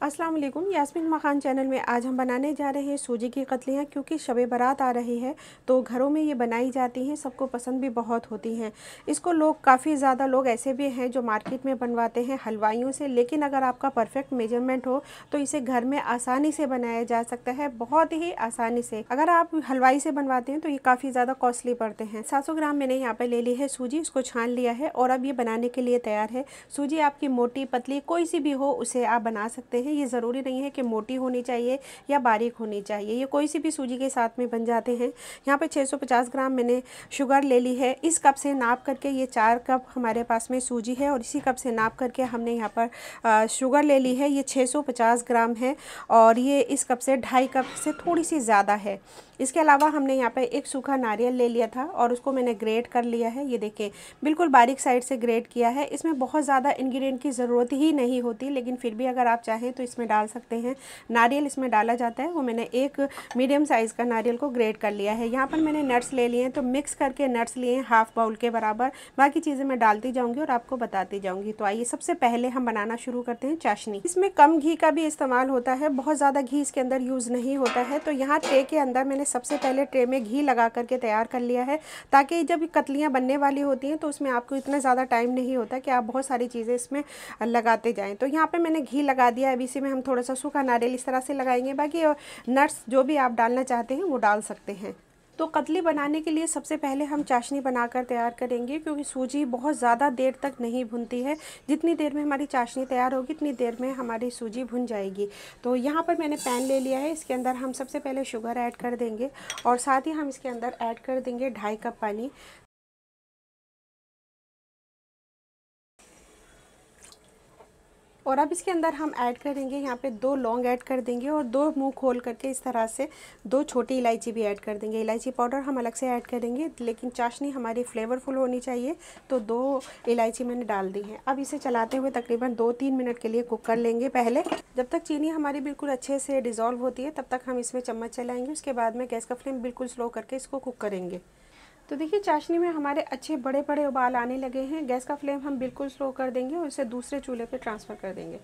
अस्सलाम वालेकुम यास्मीन मखान चैनल में आज हम बनाने जा रहे हैं सूजी की कतलियाँ क्योंकि शब बारात आ रही है तो घरों में ये बनाई जाती हैं, सबको पसंद भी बहुत होती हैं। इसको लोग, काफ़ी ज़्यादा लोग ऐसे भी हैं जो मार्केट में बनवाते हैं हलवाइयों से, लेकिन अगर आपका परफेक्ट मेज़रमेंट हो तो इसे घर में आसानी से बनाया जा सकता है, बहुत ही आसानी से। अगर आप हलवाई से बनवाते हैं तो ये काफ़ी ज़्यादा कॉस्टली पड़ते हैं। सात सौ ग्राम मैंने यहाँ पर ले ली है सूजी उसको छान लिया है और अब ये बनाने के लिए तैयार है। सूजी आपकी मोटी पतली कोई सी भी हो, उसे आप बना सकते हैं। हैं ये ज़रूरी नहीं है कि मोटी होनी चाहिए या बारीक होनी चाहिए। ये कोई सी भी सूजी के साथ में बन जाते हैं। यहाँ पे 650 ग्राम मैंने शुगर ले ली है। इस कप से नाप करके ये चार कप हमारे पास में सूजी है और इसी कप से नाप करके हमने यहाँ पर शुगर ले ली है। ये 650 ग्राम है और ये इस कप से ढाई कप से थोड़ी सी ज़्यादा है। इसके अलावा हमने यहाँ पर एक सूखा नारियल ले लिया था और उसको मैंने ग्रेट कर लिया है। ये देखें बिल्कुल बारीक साइड से ग्रेट किया है। इसमें बहुत ज़्यादा इंग्रेडिएंट की ज़रूरत ही नहीं होती, लेकिन फिर भी अगर आप चाहें तो इसमें डाल सकते हैं। नारियल इसमें डाला जाता है। वो मैंने एक मीडियम साइज़ का नारियल को ग्रेट कर लिया है। यहाँ पर मैंने नट्स ले लिए हैं तो मिक्स करके नट्स लिए हैं हाफ़ बाउल के बराबर। बाकी चीज़ें मैं डालती जाऊँगी और आपको बताती जाऊँगी। तो आइए, सबसे पहले हम बनाना शुरू करते हैं चाशनी। इसमें कम घी का भी इस्तेमाल होता है। बहुत ज़्यादा घी इसके अंदर यूज़ नहीं होता है। तो यहाँ ट्रे के अंदर मैंने सबसे पहले ट्रे में घी लगा करके तैयार कर लिया है, ताकि जब कतलियाँ बनने वाली होती हैं तो उसमें आपको इतना ज़्यादा टाइम नहीं होता कि आप बहुत सारी चीज़ें इसमें लगाते जाएँ। तो यहाँ पर मैंने घी लगा दिया। अब इसी में हम थोड़ा सा सूखा नारियल इस तरह से लगाएँगे। बाकी नट्स जो भी आप डालना चाहते हैं, वो डाल सकते हैं। तो कतली बनाने के लिए सबसे पहले हम चाशनी बनाकर तैयार करेंगे, क्योंकि सूजी बहुत ज़्यादा देर तक नहीं भुनती है। जितनी देर में हमारी चाशनी तैयार होगी इतनी देर में हमारी सूजी भुन जाएगी। तो यहाँ पर मैंने पैन ले लिया है, इसके अंदर हम सबसे पहले शुगर ऐड कर देंगे और साथ ही हम इसके अंदर ऐड कर देंगे ढाई कप पानी। और अब इसके अंदर हम ऐड करेंगे, यहाँ पे दो लौंग ऐड कर देंगे और दो मुँह खोल करके इस तरह से दो छोटी इलायची भी ऐड कर देंगे। इलायची पाउडर हम अलग से ऐड करेंगे, लेकिन चाशनी हमारी फ्लेवरफुल होनी चाहिए तो दो इलायची मैंने डाल दी है। अब इसे चलाते हुए तकरीबन दो तीन मिनट के लिए कुक कर लेंगे पहले। जब तक चीनी हमारी बिल्कुल अच्छे से डिज़ोल्व होती है, तब तक हम इसमें चम्मच चलाएँगे, उसके बाद में गैस का फ्लेम बिल्कुल स्लो करके इसको कुक करेंगे। तो देखिए, चाशनी में हमारे अच्छे बड़े बड़े उबाल आने लगे हैं। गैस का फ्लेम हम बिल्कुल स्लो कर देंगे और इसे दूसरे चूल्हे पे ट्रांसफ़र कर देंगे।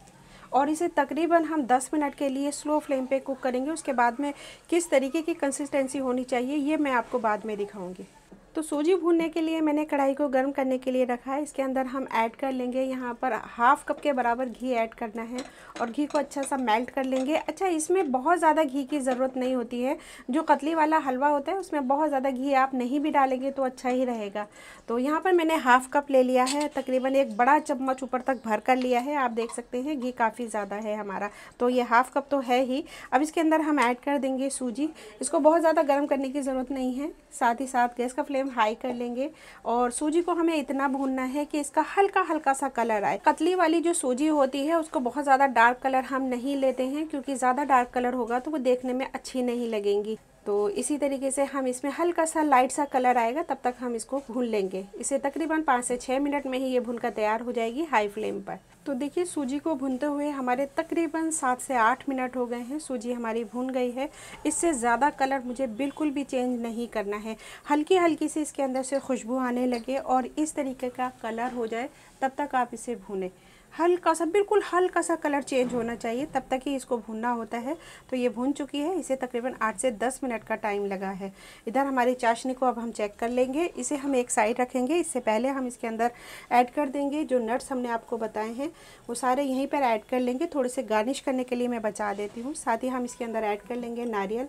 और इसे तकरीबन हम 10 मिनट के लिए स्लो फ्लेम पे कुक करेंगे। उसके बाद में किस तरीके की कंसिस्टेंसी होनी चाहिए, ये मैं आपको बाद में दिखाऊँगी। तो सूजी भूनने के लिए मैंने कढ़ाई को गर्म करने के लिए रखा है। इसके अंदर हम ऐड कर लेंगे। यहाँ पर हाफ़ कप के बराबर घी ऐड करना है और घी को अच्छा सा मेल्ट कर लेंगे। अच्छा इसमें बहुत ज़्यादा घी की ज़रूरत नहीं होती है। जो कतली वाला हलवा होता है, उसमें बहुत ज़्यादा घी आप नहीं भी डालेंगे तो अच्छा ही रहेगा। तो यहाँ पर मैंने हाफ़ कप ले लिया है। तकरीबन एक बड़ा चम्मच ऊपर तक भर कर लिया है। आप देख सकते हैं, घी काफ़ी ज़्यादा है हमारा। तो ये हाफ़ कप तो है ही। अब इसके अंदर हम ऐड कर देंगे सूजी। इसको बहुत ज़्यादा गर्म करने की ज़रूरत नहीं है। साथ ही साथ गैस का फ्लेम फ्लेम हाई कर लेंगे। और सूजी को हमें इतना भूनना है कि इसका हल्का हल्का सा कलर आए। कतली वाली जो सूजी होती है, उसको बहुत ज़्यादा डार्क कलर हम नहीं लेते हैं, क्योंकि ज़्यादा डार्क कलर होगा तो वो देखने में अच्छी नहीं लगेंगी। तो इसी तरीके से हम इसमें हल्का सा लाइट सा कलर आएगा, तब तक हम इसको भून लेंगे। इसे तकरीबन पाँच से छः मिनट में ही ये भून कर तैयार हो जाएगी हाई फ्लेम पर। तो देखिए, सूजी को भूनते हुए हमारे तकरीबन सात से आठ मिनट हो गए हैं। सूजी हमारी भून गई है। इससे ज़्यादा कलर मुझे बिल्कुल भी चेंज नहीं करना है। हल्की हल्की से इसके अंदर से खुशबू आने लगे और इस तरीके का कलर हो जाए, तब तक आप इसे भूनें। हल्का सा बिल्कुल हल्का सा कलर चेंज होना चाहिए, तब तक ही इसको भूनना होता है। तो ये भून चुकी है, इसे तकरीबन आठ से दस मिनट का टाइम लगा है। इधर हमारी चाशनी को अब हम चेक कर लेंगे, इसे हम एक साइड रखेंगे, इससे पहले हम इसके अंदर ऐड कर देंगे, जो नट्स हमने आपको बताए हैं, वो सारे यहीं पर ऐड कर लेंगे। थोड़े से गार्निश करने के लिए मैं बचा देती हूँ, साथ ही हम इसके अंदर ऐड कर लेंगे नारियल।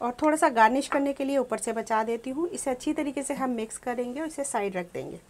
और थोड़ा सा गार्निश करने के लिए ऊपर से बचा देती हूँ। इसे अच्छी तरीके से हम मिक्स करेंगे और इसे साइड रख देंगे।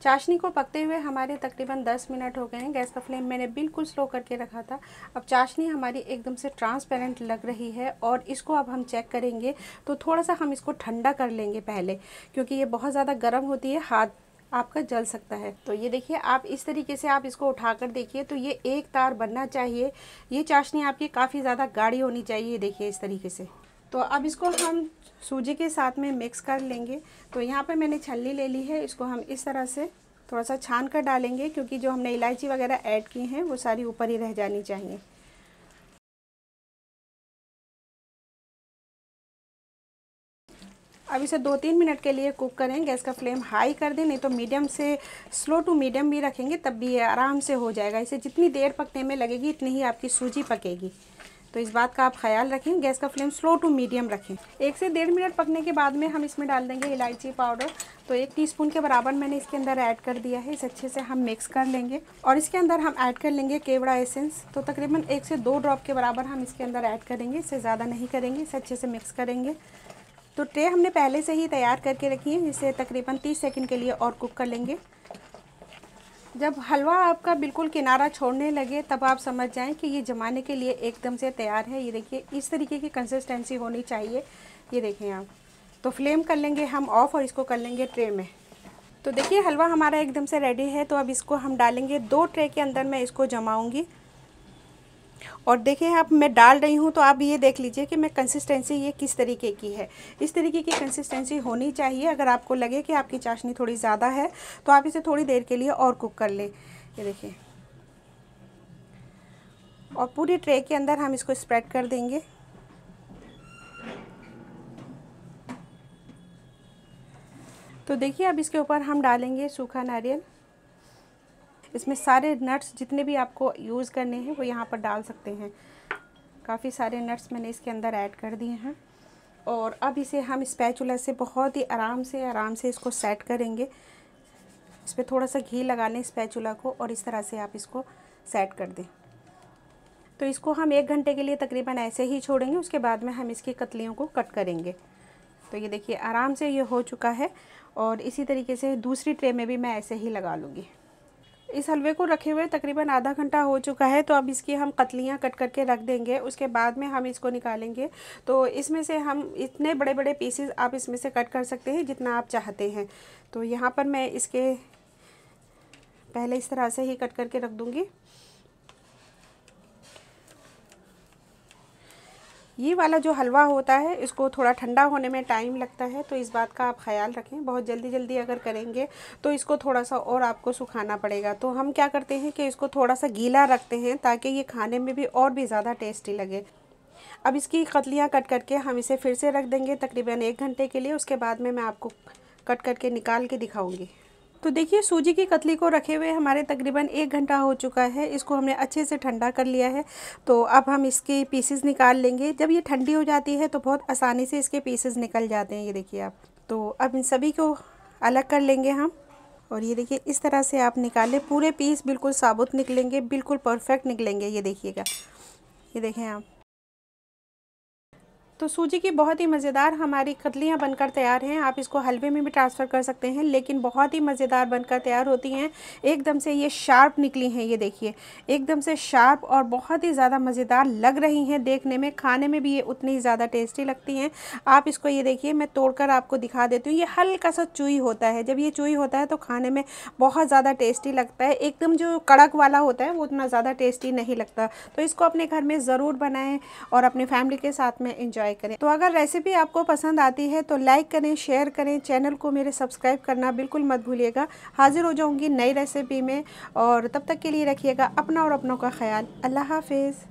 चाशनी को पकते हुए हमारे तकरीबन 10 मिनट हो गए हैं। गैस का फ्लेम मैंने बिल्कुल स्लो करके रखा था। अब चाशनी हमारी एकदम से ट्रांसपेरेंट लग रही है और इसको अब हम चेक करेंगे तो थोड़ा सा हम इसको ठंडा कर लेंगे पहले, क्योंकि ये बहुत ज़्यादा गर्म होती है, हाथ आपका जल सकता है। तो ये देखिए, आप इस तरीके से आप इसको उठाकर देखिए तो ये एक तार बनना चाहिए। ये चाशनी आपकी काफ़ी ज़्यादा गाढ़ी होनी चाहिए, देखिए इस तरीके से। तो अब इसको हम सूजी के साथ में मिक्स कर लेंगे। तो यहाँ पर मैंने छलनी ले ली है, इसको हम इस तरह से थोड़ा सा छान कर डालेंगे, क्योंकि जो हमने इलायची वगैरह ऐड की हैं, वो सारी ऊपर ही रह जानी चाहिए। अब इसे दो तीन मिनट के लिए कुक करें, गैस का फ्लेम हाई कर दें, नहीं तो मीडियम से, स्लो टू मीडियम भी रखेंगे, तब भी ये आराम से हो जाएगा। इसे जितनी देर पकने में लगेगी, इतनी ही आपकी सूजी पकेगी। तो इस बात का आप ख्याल रखें, गैस का फ्लेम स्लो टू मीडियम रखें। एक से डेढ़ मिनट पकने के बाद में हम इसमें डाल देंगे इलायची पाउडर। तो एक टीस्पून के बराबर मैंने इसके अंदर ऐड कर दिया है, इसे अच्छे से हम मिक्स कर लेंगे। और इसके अंदर हम ऐड कर लेंगे केवड़ा एसेंस। तो तकरीबन एक से दो ड्रॉप के बराबर हम इसके अंदर ऐड करेंगे इससे ज़्यादा नहीं करेंगे, इसे अच्छे से मिक्स करेंगे। तो ट्रे हमने पहले से ही तैयार करके रखी है, इसे तकरीबन तीस सेकेंड के लिए और कुक कर लेंगे। जब हलवा आपका बिल्कुल किनारा छोड़ने लगे, तब आप समझ जाएँ कि ये जमाने के लिए एकदम से तैयार है। ये देखिए, इस तरीके की कंसिस्टेंसी होनी चाहिए। ये देखें आप। तो फ्लेम कर लेंगे हम ऑफ़ और इसको कर लेंगे ट्रे में। तो देखिए, हलवा हमारा एकदम से रेडी है। तो अब इसको हम डालेंगे दो ट्रे के अंदर मैं इसको जमाऊँगी। और देखिए आप, मैं डाल रही हूँ तो आप ये देख लीजिए कि मैं कंसिस्टेंसी ये किस तरीके की है। इस तरीके की कंसिस्टेंसी होनी चाहिए। अगर आपको लगे कि आपकी चाशनी थोड़ी ज़्यादा है तो आप इसे थोड़ी देर के लिए और कुक कर लें। ये देखिए। और पूरी ट्रे के अंदर हम इसको स्प्रेड कर देंगे। तो देखिए, अब इसके ऊपर हम डालेंगे सूखा नारियल। इसमें सारे नट्स जितने भी आपको यूज़ करने हैं, वो यहाँ पर डाल सकते हैं। काफ़ी सारे नट्स मैंने इसके अंदर ऐड कर दिए हैं। और अब इसे हम स्पैचुला से बहुत ही आराम से आराम से इसको सेट करेंगे। इस पर थोड़ा सा घी लगा लें स्पैचुला को और इस तरह से आप इसको सेट कर दें। तो इसको हम एक घंटे के लिए तकरीबन ऐसे ही छोड़ेंगे, उसके बाद में हम इसकी कतलियों को कट करेंगे। तो ये देखिए, आराम से ये हो चुका है और इसी तरीके से दूसरी ट्रे में भी मैं ऐसे ही लगा लूँगी। इस हलवे को रखे हुए तकरीबन आधा घंटा हो चुका है तो अब इसकी हम कतलियाँ कट करके रख देंगे। उसके बाद में हम इसको निकालेंगे। तो इसमें से हम इतने बड़े बड़े पीसेस आप इसमें से कट कर सकते हैं जितना आप चाहते हैं। तो यहाँ पर मैं इसके पहले इस तरह से ही कट करके रख दूँगी। ये वाला जो हलवा होता है, इसको थोड़ा ठंडा होने में टाइम लगता है तो इस बात का आप ख्याल रखें। बहुत जल्दी जल्दी अगर करेंगे तो इसको थोड़ा सा और आपको सुखाना पड़ेगा। तो हम क्या करते हैं कि इसको थोड़ा सा गीला रखते हैं, ताकि ये खाने में भी और भी ज़्यादा टेस्टी लगे। अब इसकी कतलियाँ कट करके हम इसे फिर से रख देंगे तकरीबन एक घंटे के लिए। उसके बाद में मैं आपको कट करके निकाल के दिखाऊँगी। तो देखिए, सूजी की कतली को रखे हुए हमारे तकरीबन एक घंटा हो चुका है। इसको हमने अच्छे से ठंडा कर लिया है। तो अब हम इसके पीसेस निकाल लेंगे। जब ये ठंडी हो जाती है तो बहुत आसानी से इसके पीसेस निकल जाते हैं, ये देखिए आप। तो अब इन सभी को अलग कर लेंगे हम। और ये देखिए, इस तरह से आप निकालें। पूरे पीस बिल्कुल साबुत निकलेंगे, बिल्कुल परफेक्ट निकलेंगे, ये देखिएगा। ये देखें आप। तो सूजी की बहुत ही मज़ेदार हमारी कतलियाँ बनकर तैयार हैं। आप इसको हलवे में भी ट्रांसफ़र कर सकते हैं, लेकिन बहुत ही मज़ेदार बनकर तैयार होती हैं। एकदम से ये शार्प निकली हैं, ये देखिए। एकदम से शार्प और बहुत ही ज़्यादा मज़ेदार लग रही हैं देखने में। खाने में भी ये उतनी ही ज़्यादा टेस्टी लगती हैं। आप इसको ये देखिए, मैं तोड़कर आपको दिखा देती हूँ। ये हल्का सा चुई होता है। जब ये चुई होता है तो खाने में बहुत ज़्यादा टेस्टी लगता है। एकदम जो कड़क वाला होता है, वो उतना ज़्यादा टेस्टी नहीं लगता। तो इसको अपने घर में ज़रूर बनाएँ और अपनी फैमिली के साथ में इंजॉय ट्राई करें। तो अगर रेसिपी आपको पसंद आती है तो लाइक करें शेयर करें। चैनल को मेरे सब्सक्राइब करना बिल्कुल मत भूलिएगा। हाजिर हो जाऊँगी नई रेसिपी में और तब तक के लिए रखिएगा अपना और अपनों का ख्याल। अल्लाह हाफिज़।